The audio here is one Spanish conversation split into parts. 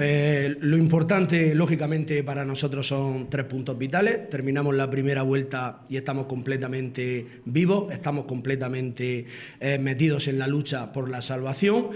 Pues lo importante, lógicamente, para nosotros son tres puntos vitales. Terminamos la primera vuelta y estamos completamente vivos, estamos completamente eh, metidos en la lucha por la salvación.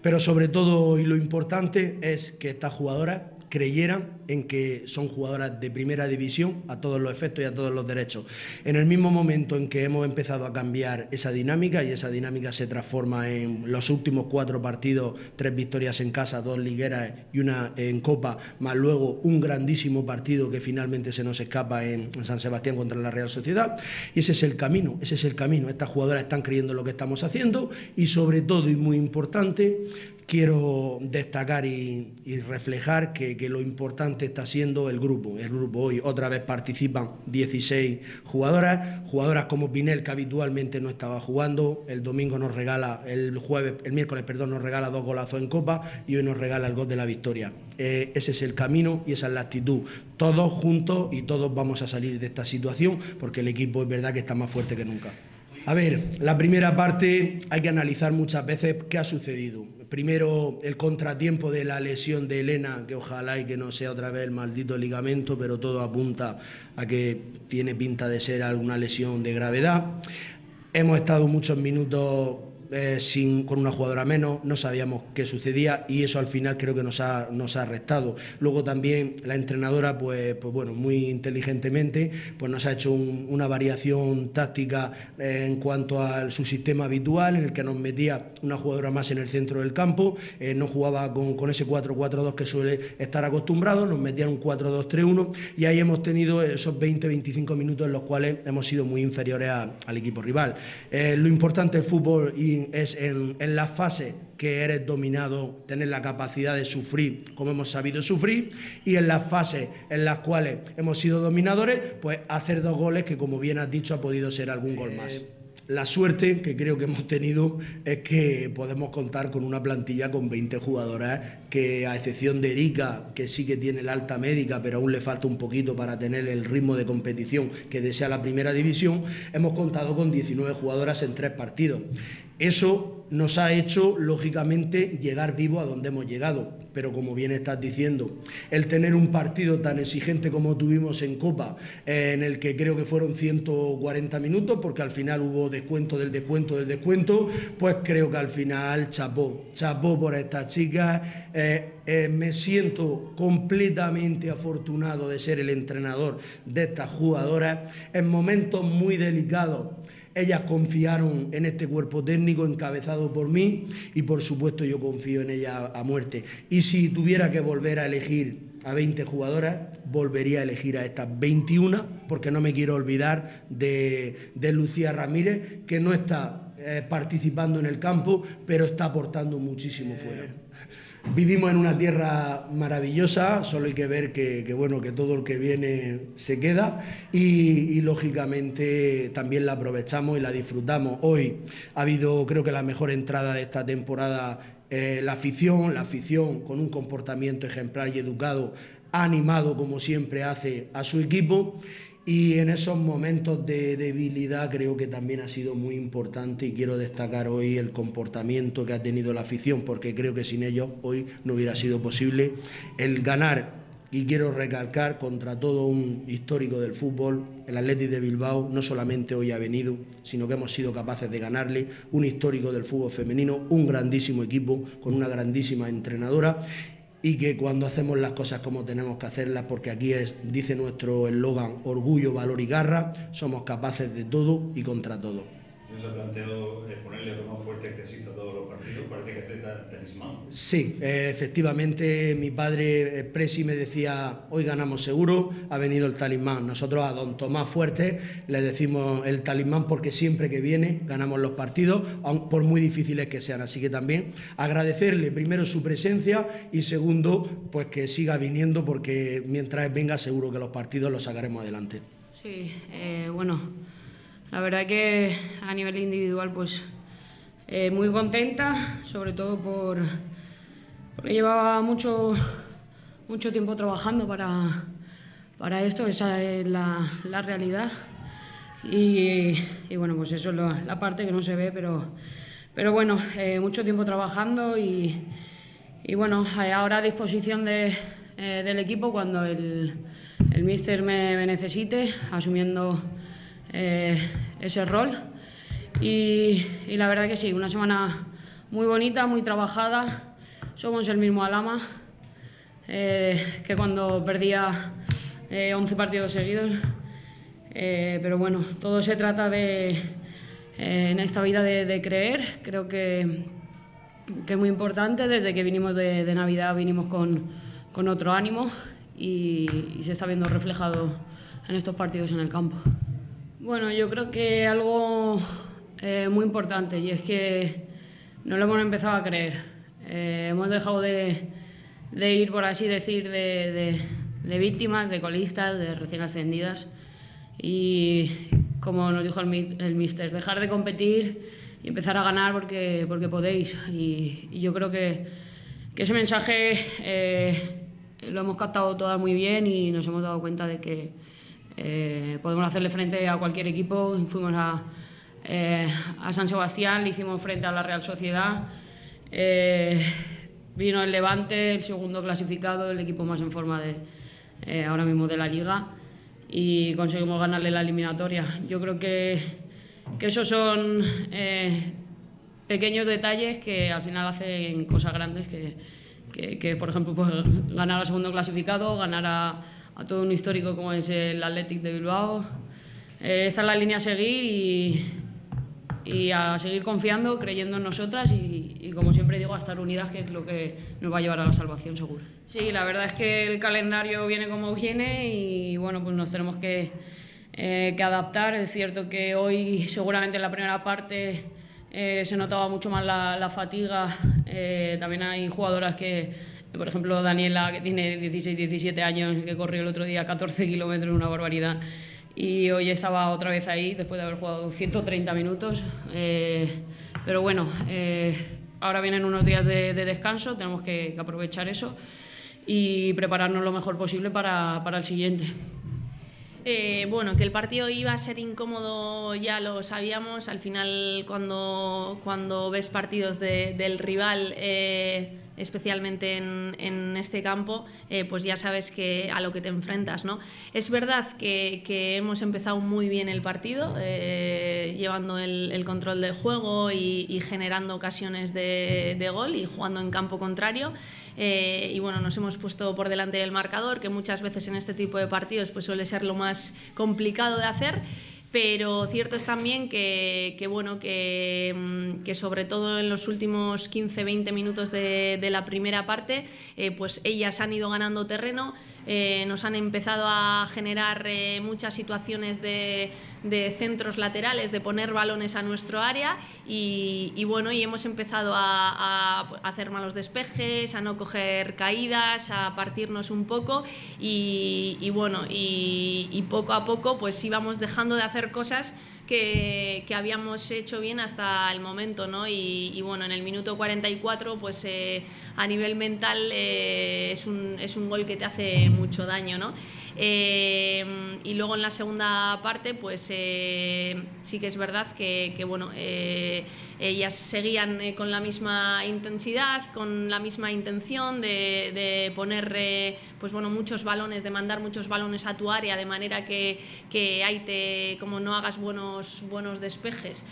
Pero sobre todo, y lo importante, es que estas jugadoras creyeran en que son jugadoras de primera división a todos los efectos y a todos los derechos. En el mismo momento en que hemos empezado a cambiar esa dinámica y esa dinámica se transforma en los últimos cuatro partidos, tres victorias en casa, dos ligueras y una en Copa, más luego un grandísimo partido que finalmente se nos escapa en, San Sebastián contra la Real Sociedad. Y ese es el camino, ese es el camino. Estas jugadoras están creyendo en lo que estamos haciendo y sobre todo y muy importante, quiero destacar y, reflejar que, lo importante está siendo el grupo. El grupo hoy otra vez participan 16 jugadoras, jugadoras como Pinel que habitualmente no estaba jugando, el domingo nos regala, el jueves, el miércoles, perdón, nos regala dos golazos en Copa y hoy nos regala el gol de la victoria. Eh, ese es el camino y esa es la actitud. Todos juntos y todos vamos a salir de esta situación porque el equipo es verdad que está más fuerte que nunca. A ver, la primera parte hay que analizar muchas veces qué ha sucedido. Primero, el contratiempo de la lesión de Elena, que ojalá y que no sea otra vez el maldito ligamento, pero todo apunta a que tiene pinta de ser alguna lesión de gravedad. Hemos estado muchos minutos eh, sin, con una jugadora menos, no sabíamos qué sucedía y eso al final creo que nos ha, nos ha restado. Luego también la entrenadora, pues, pues bueno, muy inteligentemente, pues nos ha hecho una variación táctica eh, en cuanto a su sistema habitual, en el que nos metía una jugadora más en el centro del campo, eh, no jugaba con, con ese 4-4-2 que suele estar acostumbrado, nos metían un 4-2-3-1 y ahí hemos tenido esos 20-25 minutos en los cuales hemos sido muy inferiores al equipo rival. lo importante del fútbol y es en, la fase que eres dominado, tener la capacidad de sufrir como hemos sabido sufrir, y en las fases en las cuales hemos sido dominadores, pues hacer dos goles que, como bien has dicho, ha podido ser algún gol más. Eh, la suerte que creo que hemos tenido es que podemos contar con una plantilla con 20 jugadoras que a excepción de Erika, que sí que tiene la alta médica, pero aún le falta un poquito para tener el ritmo de competición que desea la primera división, hemos contado con 19 jugadoras en tres partidos. Eso nos ha hecho, lógicamente, llegar vivo a donde hemos llegado. Pero como bien estás diciendo, el tener un partido tan exigente como tuvimos en Copa, eh, en el que creo que fueron 140 minutos, porque al final hubo descuento del descuento del descuento, pues creo que al final chapó, chapó por estas chicas. Eh, eh, me siento completamente afortunado de ser el entrenador de estas jugadoras en momentos muy delicados ellas confiaron en este cuerpo técnico encabezado por mí y por supuesto yo confío en ella a muerte. Y si tuviera que volver a elegir a 20 jugadoras, volvería a elegir a estas 21 porque no me quiero olvidar de, Lucía Ramírez, que no está eh, participando en el campo, pero está aportando muchísimo fuera. Vivimos en una tierra maravillosa, solo hay que ver que, bueno, que todo el que viene se queda y, lógicamente también la aprovechamos y la disfrutamos. Hoy ha habido creo que la mejor entrada de esta temporada, eh, la afición, la afición con un comportamiento ejemplar y educado animado como siempre hace a su equipo y en esos momentos de debilidad creo que también ha sido muy importante y quiero destacar hoy el comportamiento que ha tenido la afición, porque creo que sin ellos hoy no hubiera sido posible el ganar. Y quiero recalcar contra todo un histórico del fútbol, el Atlético de Bilbao no solamente hoy ha venido, sino que hemos sido capaces de ganarle, un histórico del fútbol femenino, un grandísimo equipo con una grandísima entrenadora y que cuando hacemos las cosas como tenemos que hacerlas, porque aquí es, dice nuestro eslogan, orgullo, valor y garra, somos capaces de todo y contra todo se ha planteado eh, ponerle lo más fuerte que exista a todos los partidos, parece que acepta el talismán. Sí, eh, efectivamente mi padre eh, Presi me decía, hoy ganamos seguro, ha venido el talismán. Nosotros a don Tomás Fuerte le decimos el talismán porque siempre que viene ganamos los partidos, por muy difíciles que sean. Así que también agradecerle primero su presencia y segundo, pues que siga viniendo porque mientras venga seguro que los partidos los sacaremos adelante. Sí, bueno la verdad que a nivel individual, pues eh, muy contenta, sobre todo por, porque llevaba mucho, mucho tiempo trabajando para, para esto, esa es la, la realidad. Y, y, bueno, pues eso es la parte que no se ve, pero, pero bueno, eh, mucho tiempo trabajando y, y bueno, ahora a disposición de, del equipo cuando el, el míster me, necesite, asumiendo ese rol. Y, y, la verdad que sí, una semana muy bonita, muy trabajada. Somos el mismo Alama que cuando perdía 11 partidos seguidos. pero bueno, todo se trata de en esta vida de, creer. Creo que, que, es muy importante. Desde que vinimos de, Navidad vinimos con, con otro ánimo y, se está viendo reflejado en estos partidos en el campo. Bueno, yo creo que algo eh, muy importante y es que no lo hemos empezado a creer. Eh, hemos dejado de, ir, por así decir, de, víctimas, de colistas, de recién ascendidas y como nos dijo el, mister, dejar de competir y empezar a ganar porque, porque podéis. Y, yo creo que, que ese mensaje eh, lo hemos captado todas muy bien y nos hemos dado cuenta de que eh, podemos hacerle frente a cualquier equipo. Fuimos a, eh, a San Sebastián, le hicimos frente a la Real Sociedad. vino el Levante, el segundo clasificado, el equipo más en forma de, ahora mismo de la liga y conseguimos ganarle la eliminatoria. Yo creo que, que esos son eh, pequeños detalles que al final hacen cosas grandes, que, que, por ejemplo pues, ganar al segundo clasificado, ganar a, a, todo un histórico como es el Athletic de Bilbao. Eh, esta es la línea a seguir y, y a seguir confiando, creyendo en nosotras y, como siempre digo, a estar unidas, que es lo que nos va a llevar a la salvación seguro. Sí, la verdad es que el calendario viene como viene y bueno, pues nos tenemos que, eh, que adaptar. Es cierto que hoy seguramente en la primera parte eh, se notaba mucho más la, la fatiga. Eh, también hay jugadoras que, por ejemplo, Daniela, que tiene 16, 17 años, que corrió el otro día 14 kilómetros, una barbaridad. Y hoy estaba otra vez ahí después de haber jugado 130 minutos. pero bueno, ahora vienen unos días de, de descanso, tenemos que, aprovechar eso y prepararnos lo mejor posible para, para el siguiente. Eh, bueno, que el partido iba a ser incómodo ya lo sabíamos. Al final, cuando, cuando ves partidos de, del rival, eh, especialmente en, en, este campo, eh, pues ya sabes que a lo que te enfrentas. ¿no? Es verdad que, hemos empezado muy bien el partido, llevando el, control del juego y, y generando ocasiones de, de, gol y jugando en campo contrario. Eh, y bueno, nos hemos puesto por delante del marcador, que muchas veces en este tipo de partidos pues suele ser lo más complicado de hacer pero cierto es también que, bueno, mm, que, sobre todo en los últimos 15-20 minutos de, de, la primera parte, eh, pues ellas han ido ganando terreno, eh, nos han empezado a generar eh, muchas situaciones de, centros laterales, de poner balones a nuestro área y, bueno, y hemos empezado a, hacer malos despejes, a no coger caídas, a partirnos un poco y, y bueno, y, y, poco a poco pues íbamos dejando de hacer cosas que, que, habíamos hecho bien hasta el momento, ¿no? Y, y bueno, en el minuto 44, pues eh, a nivel mental eh, es, un, es un gol que te hace mucho daño, ¿no? Eh, y luego en la segunda parte, pues eh, sí que es verdad que, bueno, eh, ellas seguían con la misma intensidad, con la misma intención de, de poner pues bueno, muchos balones, de mandar muchos balones a tu área, de manera que, que ahí te, como no hagas buenos, buenos despejes,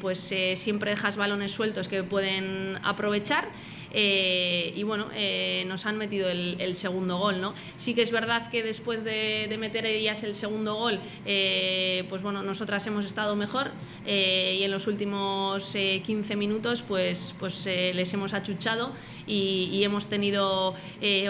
pues siempre dejas balones sueltos que pueden aprovechar. Eh, y bueno, eh, nos han metido el, el, segundo gol, ¿no? Sí que es verdad que después de, de meter ellas el segundo gol, eh, pues bueno, nosotras hemos estado mejor y en los últimos 15 minutos pues, pues les hemos achuchado y, y hemos tenido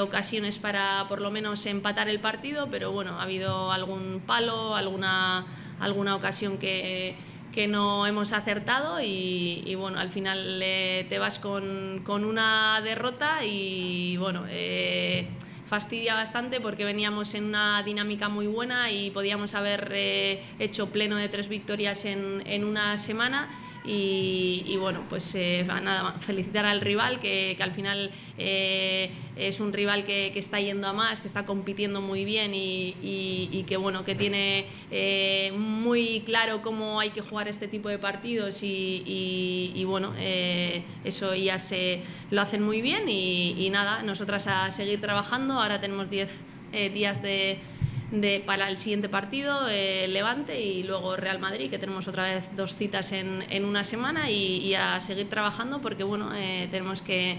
ocasiones para por lo menos empatar el partido, pero bueno, ha habido algún palo, alguna, alguna ocasión que que no hemos acertado y, bueno, al final eh, te vas con, con, una derrota y bueno, eh, fastidia bastante porque veníamos en una dinámica muy buena y podíamos haber eh, hecho pleno de tres victorias en, en una semana. Y, bueno, pues eh, nada, felicitar al rival que, que al final eh, es un rival que, que, está yendo a más, que está compitiendo muy bien y, y, que bueno, que tiene eh, muy claro cómo hay que jugar este tipo de partidos y, bueno, eso ya se lo hacen muy bien y, nada, nosotras a seguir trabajando, ahora tenemos 10 días de de, para el siguiente partido, eh, Levante y luego Real Madrid, que tenemos otra vez dos citas en, en una semana y, a seguir trabajando porque bueno, eh, tenemos que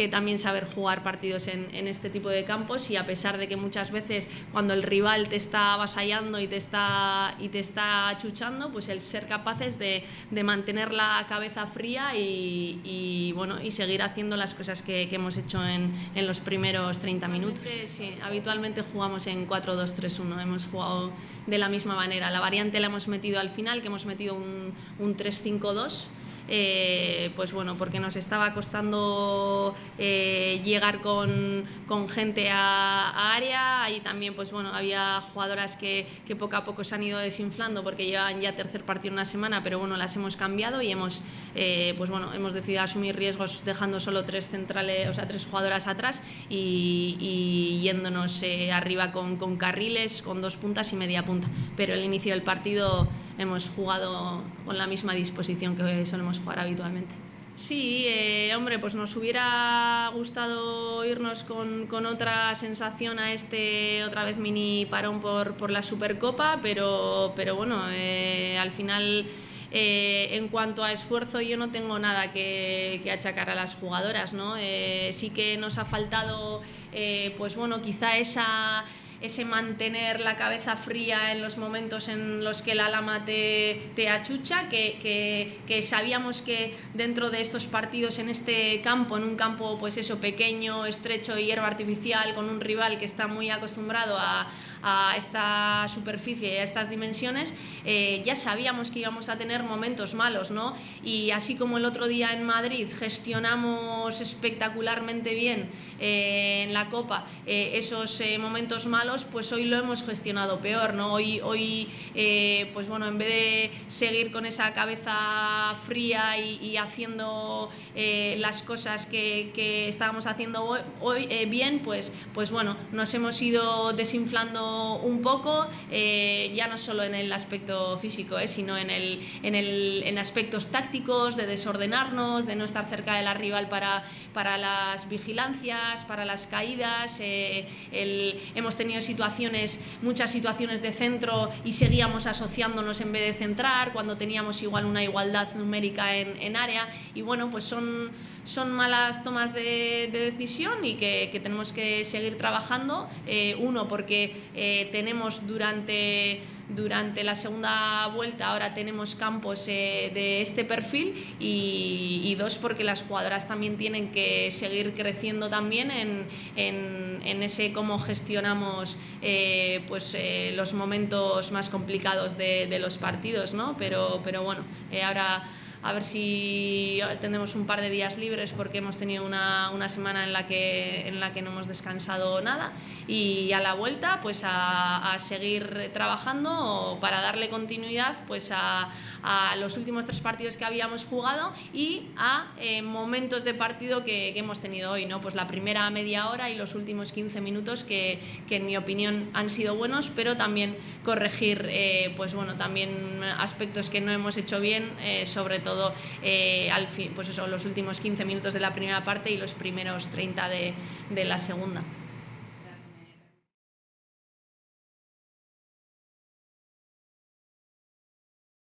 que también saber jugar partidos en, en, este tipo de campos y a pesar de que muchas veces cuando el rival te está avasallando y te está, y te está chuchando, pues el ser capaces de, de mantener la cabeza fría y, y, bueno, y seguir haciendo las cosas que, que hemos hecho en, en, los primeros 30 minutos. Sí, habitualmente jugamos en 4-2-3-1, hemos jugado de la misma manera. La variante la hemos metido al final, que hemos metido un, un 3-5-2 eh, pues bueno, porque nos estaba costando eh, llegar con, con gente a, área y también pues bueno, había jugadoras que, que, poco a poco se han ido desinflando porque llevan ya tercer partido en una semana, pero bueno, las hemos cambiado y hemos, eh, pues bueno, hemos decidido asumir riesgos dejando solo tres centrales, o sea, tres jugadoras atrás y, y yéndonos arriba con, con carriles, con dos puntas y media punta. Pero el inicio del partido hemos jugado con la misma disposición que solemos jugar habitualmente. Sí, eh, hombre, pues nos hubiera gustado irnos con, con, otra sensación a este otra vez mini parón por, por la Supercopa, pero, pero bueno, eh, al final eh, en cuanto a esfuerzo yo no tengo nada que, que achacar a las jugadoras, ¿no? Sí que nos ha faltado, pues bueno, quizá esa ese mantener la cabeza fría en los momentos en los que la lama te, te achucha, que, que, que, sabíamos que dentro de estos partidos en este campo, en un campo pues eso pequeño, estrecho hierba artificial, con un rival que está muy acostumbrado a, a esta superficie y a estas dimensiones, eh, ya sabíamos que íbamos a tener momentos malos, ¿no? Y así como el otro día en Madrid gestionamos espectacularmente bien eh, en la Copa eh, esos momentos malos, pues hoy lo hemos gestionado peor, ¿no? Hoy, hoy eh, pues bueno, en vez de seguir con esa cabeza fría y, haciendo eh, las cosas que, estábamos haciendo hoy, hoy bien, pues, pues bueno, nos hemos ido desinflando un poco, eh, ya no solo en el aspecto físico, eh, sino en, el, en, el, en aspectos tácticos, de desordenarnos, de no estar cerca de la rival para, para las vigilancias, para las caídas. Eh, hemos situaciones, muchas situaciones de centro y seguíamos asociándonos en vez de centrar, cuando teníamos igual una igualdad numérica en, en área. Y bueno, pues son son malas tomas de, de decisión y que, que, tenemos que seguir trabajando. Eh, uno, porque eh, tenemos durante durante la segunda vuelta ahora tenemos campos eh, de este perfil y, dos porque las jugadoras también tienen que seguir creciendo también en, en, en ese cómo gestionamos pues, los momentos más complicados de, de los partidos ¿no? pero, pero bueno ahora a ver si tenemos un par de días libres porque hemos tenido una, una semana en la, que, en la que no hemos descansado nada y a la vuelta pues a, seguir trabajando para darle continuidad pues a, a, los últimos tres partidos que habíamos jugado y a eh, momentos de partido que, que, hemos tenido hoy, ¿no? pues la primera media hora y los últimos 15 minutos que, que en mi opinión han sido buenos, pero también corregir eh, pues bueno, también aspectos que no hemos hecho bien, eh, sobre todo todo eh, al fin, pues eso, los últimos 15 minutos de la primera parte y los primeros 30 de, de la segunda.